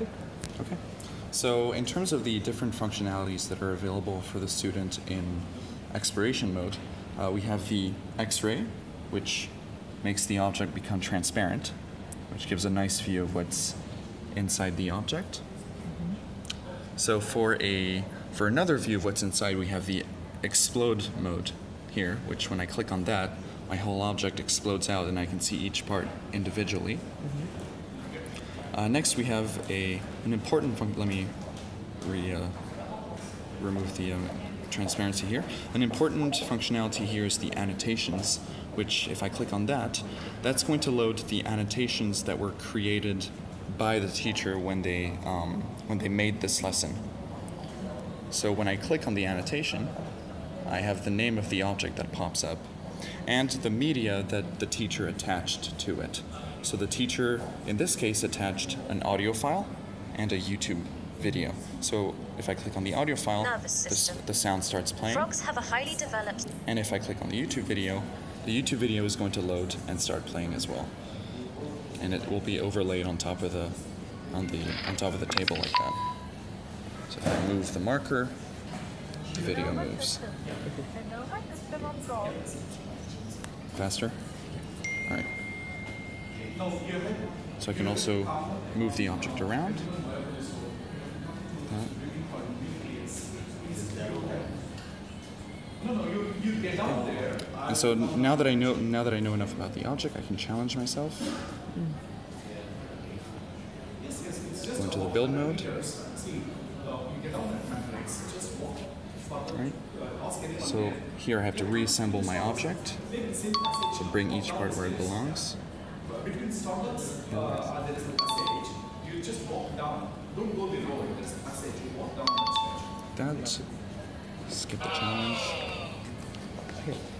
Okay. So in terms of the different functionalities that are available for the student in exploration mode, uh, we have the X-ray, which makes the object become transparent, which gives a nice view of what's inside the object. So for a for another view of what's inside, we have the explode mode here, which when I click on that, my whole object explodes out and I can see each part individually. Uh, next, we have a an important function. Let me re, uh, remove the um, transparency here. An important functionality here is the annotations, which if I click on that, that's going to load the annotations that were created by the teacher when they um, when they made this lesson. So when I click on the annotation, I have the name of the object that pops up and the media that the teacher attached to it. So the teacher, in this case, attached an audio file and a YouTube video. So if I click on the audio file, the, the sound starts playing. Frogs have a highly developed And if I click on the YouTube video, the YouTube video is going to load and start playing as well. And it will be overlaid on top of the on the on top of the table like that. So if I move the marker, the video moves. Faster? Alright. So I can also move the object around. And so now that I know now that I know enough about the object, I can challenge myself. Go into the build mode. Right. So here I have to reassemble my object. So bring each part where it belongs between uh, there is a passage. You just walk down. Don't go below. There's a passage. You walk down that stretch. Dance. Skip the challenge. Ah.